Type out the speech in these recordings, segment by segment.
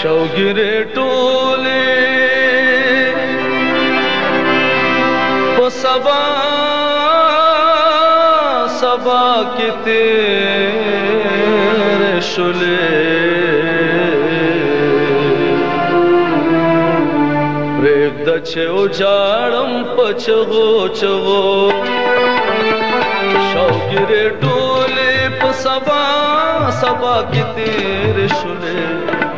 শৌগিরে টোলে ও সবা সবা কেতে শুলে વેદ છે ઉજાડમ પછગો ચગો શૌગીરે ડોલે પસબા સબા કે તેર શુલે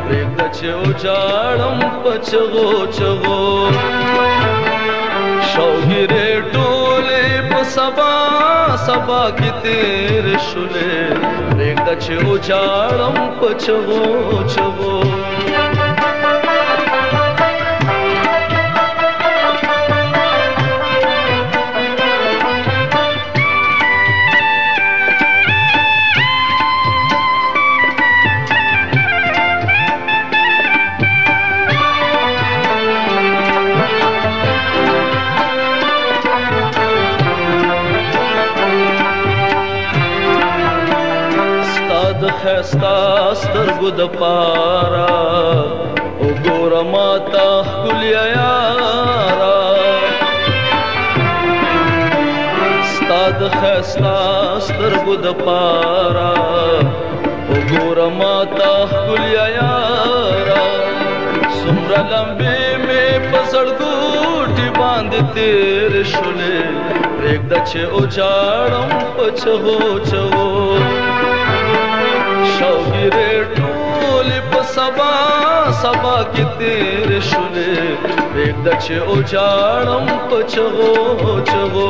چې او جاړم پچغو چغو شوګره ټوله په سبا سبا کې تیر شولې ریګه چې او جاړم پچغو چغو د خستا ستر گد پارا او گور ماتا کل یا را استاد خستا ستر گد پارا او گور ماتا کل یا سمرا سمر لمبی می پسڑ گو ٹی باندھ تیر شلے ایک دچ اچاڑم پچھو چھو شوگیر ٹولی پا سبا سبا کی تیر شنے بیگ دا چھے اجاڑم پا چغو چغو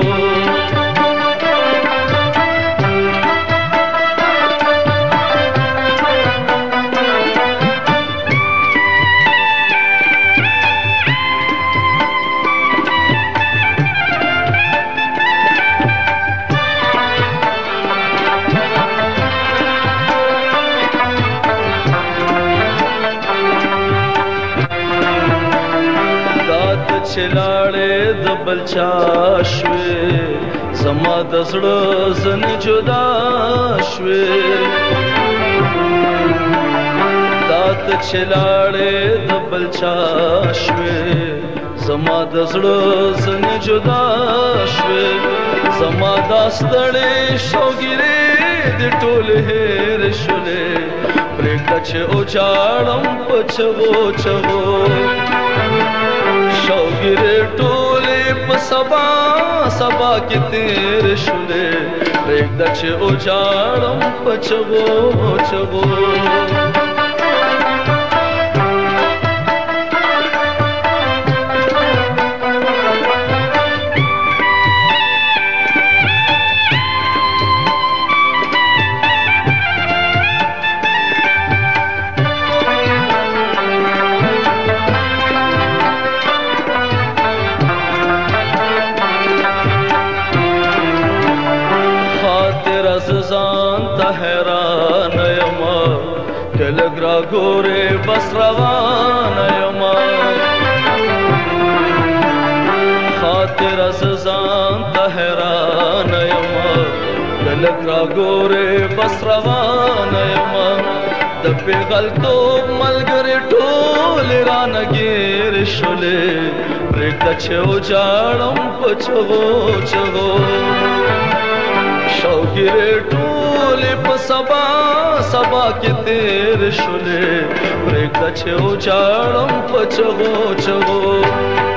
چلاړې د بلچا شوې زما د زړه زن جدا شوې دات چلاړې د بلچا شوې زما د زړه زن جدا شوې زما د ستړې شوګرې د ټوله هېر شولې پرېکړه چې او چاړم پچو چغو sabakittir şule Regdaçı ocağım paçavu çavu حیران یم تلګ را ګورې بس روان یم خاطر از ځان ته حیران یم تلګ را ګورې بس روان یم د پیغل توپ ملګری ټول را نګیر شولې پرېږده چې وجاړم په چغو چغو شوقي ټول ले सबा सबा के तेर शुले ब्रेक छे उचारम पचो चो, चो, चो, चो, चो, चो, चो, चो, चो